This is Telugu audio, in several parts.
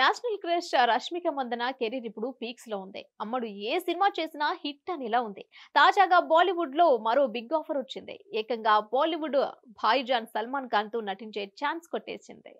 National crush Rashmika Mandanna career ఇప్పుడు పీక్స్లో ఉంది. అమ్మడు ఏ సినిమా చేసినా హిట్ అనేలా ఉంది. తాజాగా బాలీవుడ్లో మరో బిగ్ ఆఫర్ వచ్చింది. ఏకంగా బాలీవుడ్ భాయిజాన్ సల్మాన్ ఖాన్తో నటించే ఛాన్స్ కొట్టేసింది.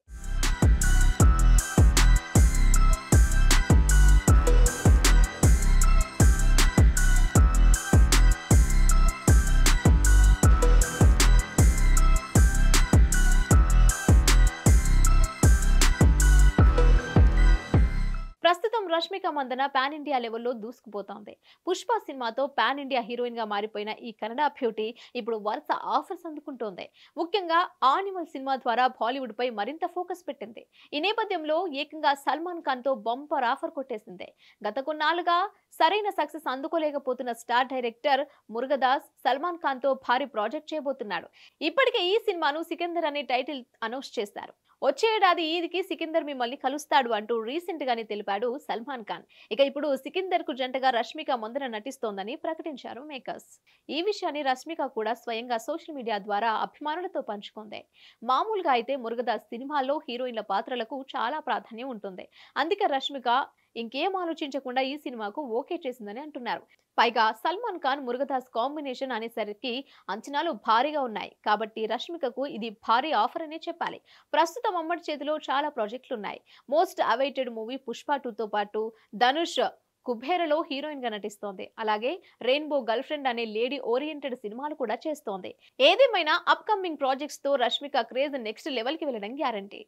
ప్రస్తుతం రష్మిక మందన పాన్ ఇండియా లెవెల్లో దూసుకుపోతోంది. పుష్ప సినిమాతో పాన్ ఇండియా హీరోయిన్గా మారిపోయిన ఈ కన్నడ బ్యూటీ ఇప్పుడు వరుస ఆఫర్స్ అందుకుంటోంది. ముఖ్యంగా ఆనిమల్ సినిమా ద్వారా బాలీవుడ్ పై మరింత ఫోకస్ పెట్టింది. ఈ నేపథ్యంలో ఏకంగా సల్మాన్ ఖాన్తో బంపర్ ఆఫర్ కొట్టేసింది. గత కొన్నాళ్ళుగా సరైన సక్సెస్ అందుకోలేకపోతున్న స్టార్ డైరెక్టర్ మురుగదాస్ సల్మాన్ ఖాన్తో భారీ ప్రాజెక్ట్ చేయబోతున్నాడు. ఇప్పటికే ఈ సినిమాను సికిందర్ అనే టైటిల్ అనౌన్స్ చేశారు. వచ్చే ఏడాది ఈద్కి సికిందర్ మిమ్మల్ని కలుస్తాడు అంటూ రీసెంట్ గానే తెలిపాడు సల్మాన్ ఖాన్. ఇక ఇప్పుడు సికిందర్కు జంటగా రష్మిక మందన నటిస్తోందని ప్రకటించారు మేకర్స్. ఈ విషయాన్ని రష్మిక కూడా స్వయంగా సోషల్ మీడియా ద్వారా అభిమానులతో పంచుకుంది. మామూలుగా అయితే మురుగదాస్ సినిమాల్లో హీరోయిన్ల పాత్రలకు చాలా ప్రాధాన్యం ఉంటుంది. అందుకే రష్మిక ఇంకేం ఆలోచించకుండా ఈ సినిమాకు ఓకే చేసిందని అంటున్నారు. పైగా సల్మాన్ ఖాన్ మురుగదాస్ కాంబినేషన్ అనేసరికి అంచనాలు భారీగా ఉన్నాయి. కాబట్టి రష్మికకు ఇది భారీ ఆఫర్ అనే చెప్పాలి. ప్రస్తుతం అమ్మడి చేతిలో చాలా ప్రాజెక్టులు ఉన్నాయి మోస్ట్ అవైటెడ్ మూవీ పుష్ప టూతో పాటు ధనుష్ కుబేరలో హీరోయిన్గా నటిస్తోంది. అలాగే రెయిన్బో గర్ల్ ఫ్రెండ్ అనే లేడీ ఓరియంటెడ్ సినిమాలు కూడా చేస్తోంది. ఏదేమైనా అప్కమింగ్ ప్రాజెక్ట్స్తో రష్మిక క్రేజ్ నెక్స్ట్ లెవెల్కి వెళ్ళడం గ్యారంటీ.